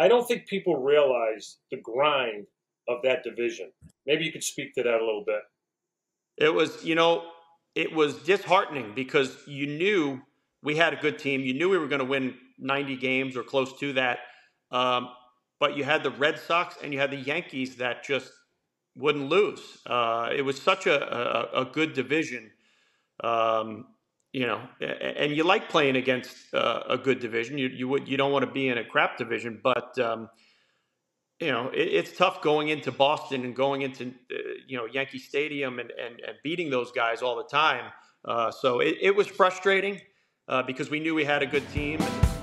I don't think people realize the grind of that division. Maybe you could speak to that a little bit. It was, you know, it was disheartening because you knew we had a good team. You knew we were going to win 90 games or close to that. Um, but you had the Red Sox and you had the Yankees that just wouldn't lose. Uh, it was such a, a, a good division. Um, you know, and you like playing against uh, a good division. You you would you don't want to be in a crap division, but um, you know it, it's tough going into Boston and going into uh, you know Yankee Stadium and, and, and beating those guys all the time. Uh, so it, it was frustrating uh, because we knew we had a good team. And,